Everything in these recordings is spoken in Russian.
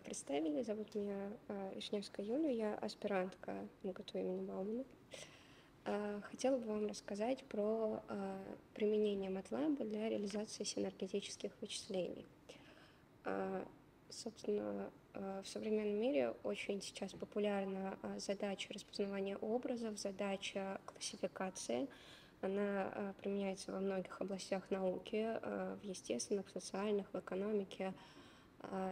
представили. Зовут меня а, Вишневская Юля, я аспирантка МГТУ имени Баумана. А, хотела бы вам рассказать про а, применение MATLAB для реализации синергетических вычислений. Собственно, в современном мире очень сейчас популярна задача распознавания образов, задача классификации. Она применяется во многих областях науки, в естественных, в социальных, в экономике,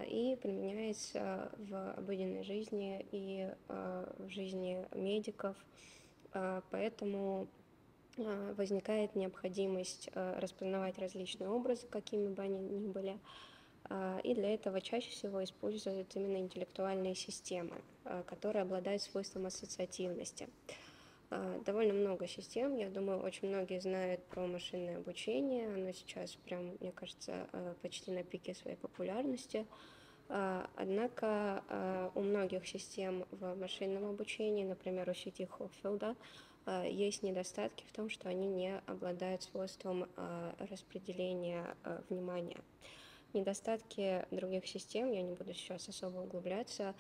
и применяется в обыденной жизни и а, в жизни медиков. А, поэтому возникает необходимость распознавать различные образы, какими бы они ни были. И для этого чаще всего используют именно интеллектуальные системы, которые обладают свойством ассоциативности. А, довольно много систем. Я думаю, очень многие знают про машинное обучение. Оно сейчас прям, мне кажется, а, почти на пике своей популярности. А, однако у многих систем в машинном обучении, например, у сети Хоффилда, есть недостатки в том, что они не обладают свойством распределения внимания. Недостатки других систем, я не буду сейчас особо углубляться,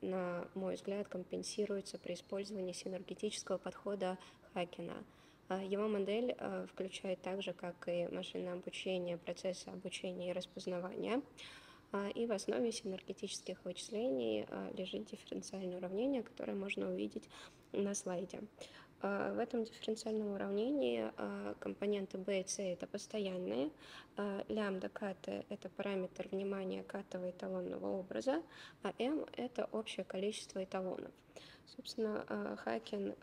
на мой взгляд, компенсируется при использовании синергетического подхода Хакена. А, его модель а, включает так же, как и машинное обучение, процессы обучения и распознавания. А, и в основе синергетических вычислений лежит дифференциальное уравнение, которое можно увидеть на слайде. А, в этом дифференциальном уравнении а, компоненты b и c это постоянные, а, лямбда ката это параметр внимания катого эталонного образа, а m это общее количество эталонов. Собственно, Хакен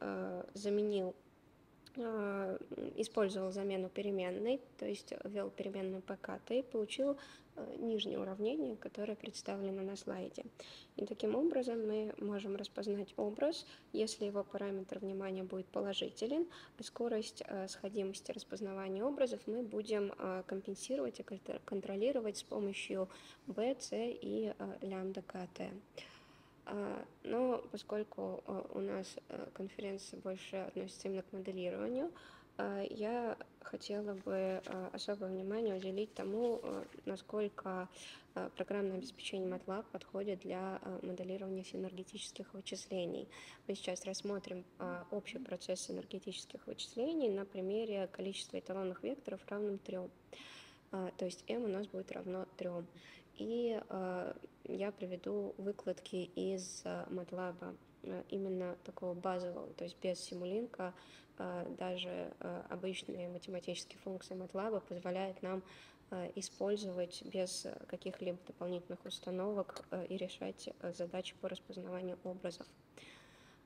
заменил использовал замену переменной, то есть ввел переменную pkt и получил нижнее уравнение, которое представлено на слайде. И таким образом мы можем распознать образ, если его параметр внимания будет положителен, а скорость а, сходимости распознавания образов мы будем компенсировать и контролировать с помощью b, c и лямбда kt. А, но поскольку у нас конференция больше относится именно к моделированию, я хотела бы особое внимание уделить тому, насколько программное обеспечение MATLAB подходит для моделирования синергетических вычислений. Мы сейчас рассмотрим общий процесс синергетических вычислений на примере количества эталонных векторов равным 3. То есть m у нас будет равно 3. И э, я приведу выкладки из э, MATLAB, э, именно такого базового, то есть без симулинка, э, даже э, обычные математические функции MATLAB позволяют нам э, использовать без каких-либо дополнительных установок э, и решать э, задачи по распознаванию образов.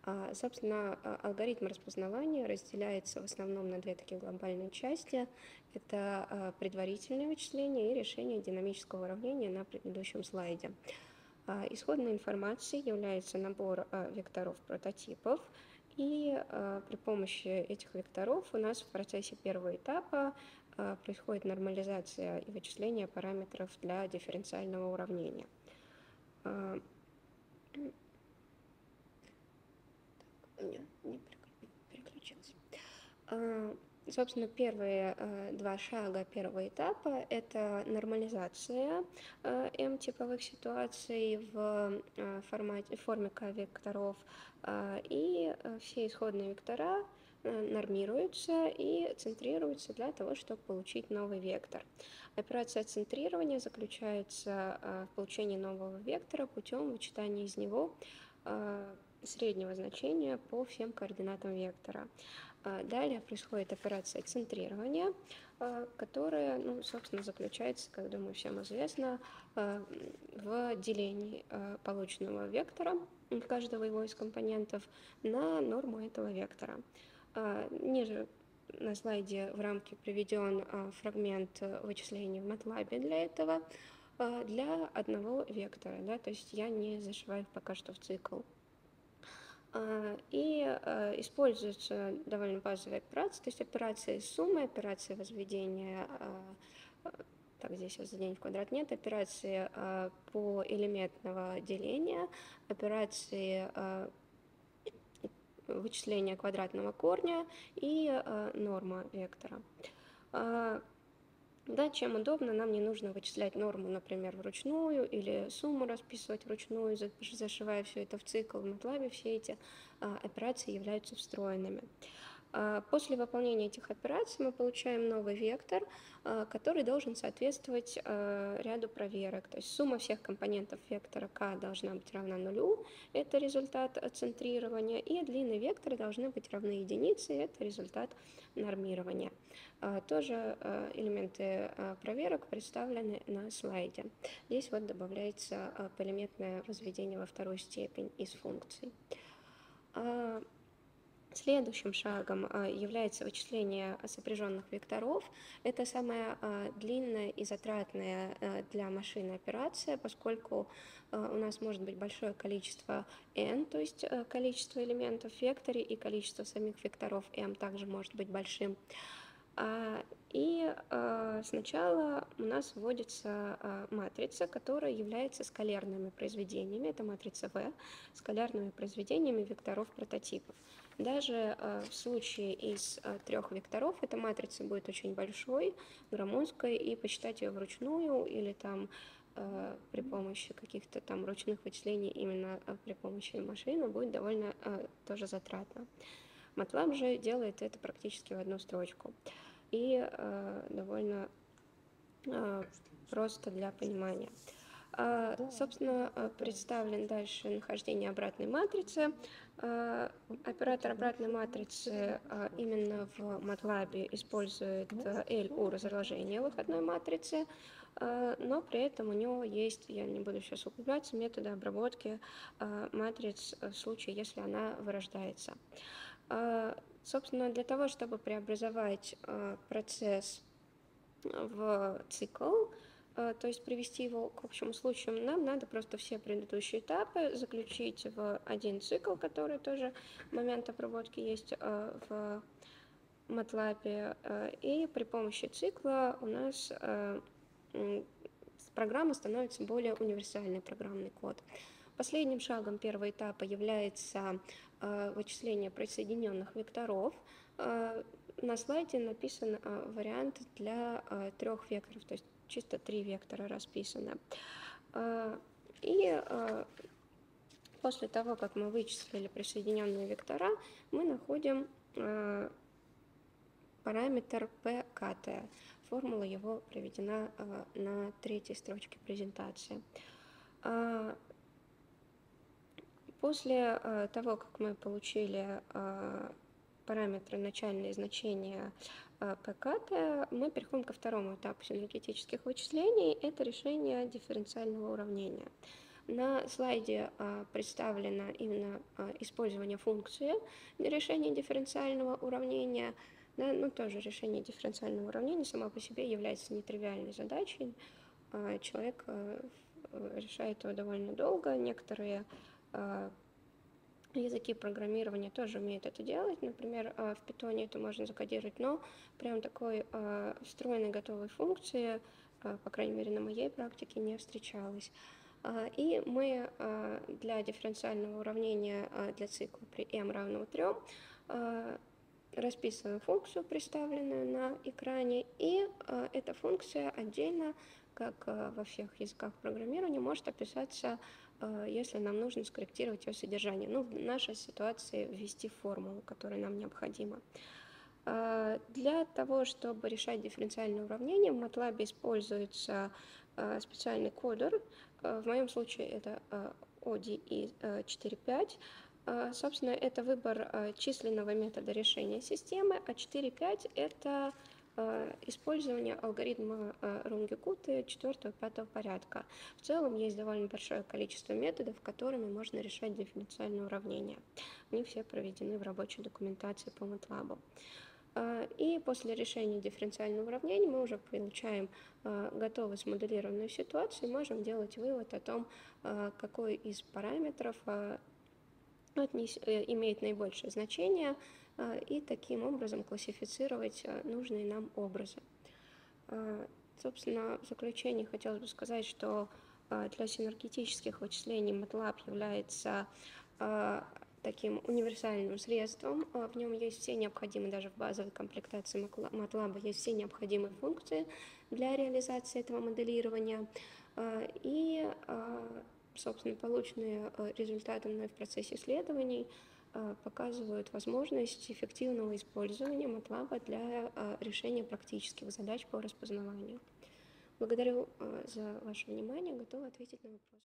А, собственно, а, алгоритм распознавания разделяется в основном на две такие глобальные части. Это а, предварительное вычисление и решение динамического уравнения на предыдущем слайде. Исходной информацией является набор векторов прототипов, и при помощи этих векторов у нас в процессе первого этапа происходит нормализация и вычисление параметров для дифференциального уравнения. Не, не переключился. А, собственно, первые а, два шага первого этапа – это нормализация а, М-типовых ситуаций в, формате, в форме К-векторов, и все исходные вектора нормируются и центрируются для того, чтобы получить новый вектор. Операция центрирования заключается в получении нового вектора путем вычитания из него среднего значения по всем координатам вектора. А, далее происходит операция центрирования, а, которая, ну, собственно, заключается, как думаю, всем известно, а, в делении полученного вектора каждого его из компонентов на норму этого вектора. Ниже на слайде в рамке приведен фрагмент вычислений в MATLAB для этого, для одного вектора, да, то есть я не зашиваю пока что в цикл. А, и а, используются довольно базовые операции, то есть операции суммы, операции возведения, а, так, здесь возведения в квадрат нет, операции по элементного деления, операции вычисления квадратного корня и норма вектора. Да, чем удобно, нам не нужно вычислять норму, например, вручную или сумму расписывать вручную, зашивая все это в цикл. В MATLAB все эти а, операции являются встроенными. А, после выполнения этих операций мы получаем новый вектор, а, который должен соответствовать а, ряду проверок. То есть сумма всех компонентов вектора k должна быть равна нулю, это результат центрирования, и длины вектора должны быть равны единице, это результат нормирования. Тоже элементы проверок представлены на слайде. Здесь вот добавляется полиметное возведение во вторую степень из функций. Следующим шагом а, является вычисление сопряженных векторов. Это самая а, длинная и затратная а, для машины операция, поскольку у нас может быть большое количество n, то есть количество элементов в векторе, и количество самих векторов m также может быть большим. И сначала у нас вводится матрица, которая является скалярными произведениями, это матрица V, скалярными произведениями векторов прототипов. Даже в случае из трех векторов эта матрица будет очень большой, громоздкой, и посчитать ее вручную или там при помощи каких-то там ручных вычислений именно при помощи машины будет довольно тоже затратно. MATLAB же делает это практически в одну строчку и довольно просто для понимания. Собственно, представлен дальше нахождение обратной матрицы. Э, оператор обратной матрицы э, именно в MATLAB использует э, L у разложения выходной матрицы, но при этом у него есть, я не буду сейчас углубляться, методы обработки матриц в случае, если она вырождается. Собственно, для того, чтобы преобразовать процесс в цикл, Э, то есть привести его к общему случаю, нам надо просто все предыдущие этапы заключить в один цикл, который тоже момент обработки есть в MATLAB, и при помощи цикла у нас программа становится более универсальный программный код. Последним шагом первого этапа является вычисление присоединенных векторов. На слайде написан вариант для трех векторов, то есть чисто три вектора расписано. И после того, как мы вычислили присоединенные вектора, мы находим параметр pkt. Формула его приведена на третьей строчке презентации. После того, как мы получили параметры начальные значения Э, ПКТ мы переходим ко второму этапу синергетических вычислений. Это решение дифференциального уравнения. На слайде э, представлено именно э, использование функции для решения дифференциального уравнения. Да, ну, тоже решение дифференциального уравнения само по себе является нетривиальной задачей. Человек решает его довольно долго. Некоторые Языки программирования тоже умеют это делать. Например, э, в питоне это можно закодировать, но прям такой э, встроенной готовой функции, по крайней мере, на моей практике не встречалось. И мы для дифференциального уравнения для цикла при m равного 3 расписываем функцию, представленную на экране, и эта функция отдельно, как во всех языках программирования, может описаться если нам нужно скорректировать ее содержание. Ну, в нашей ситуации ввести формулу, которая нам необходима. Э, для того, чтобы решать дифференциальные уравнения, в MATLAB используется э, специальный кодер. В моем случае это ODE 4.5. Собственно, это выбор численного метода решения системы, а 4.5 это Э, использование алгоритма э, Рунгекуты 4-5 порядка. В целом есть довольно большое количество методов, которыми можно решать дифференциальные уравнения. Они все проведены в рабочей документации по MATLAB. Э, и после решения дифференциального уравнения мы уже получаем готовую смоделированную ситуацию и можем делать вывод о том, какой из параметров имеет наибольшее значение и таким образом классифицировать а, нужные нам образы. А, собственно, в заключение хотелось бы сказать, что для синергетических вычислений MATLAB является таким универсальным средством. А, В нем есть все необходимые, даже в базовой комплектации MATLAB есть все необходимые функции для реализации этого моделирования. А, И, а, собственно, полученные а, результаты мной в процессе исследований а, показывают возможность эффективного использования MATLAB для а, решения практических задач по распознаванию. Благодарю а, за ваше внимание, готова ответить на вопросы.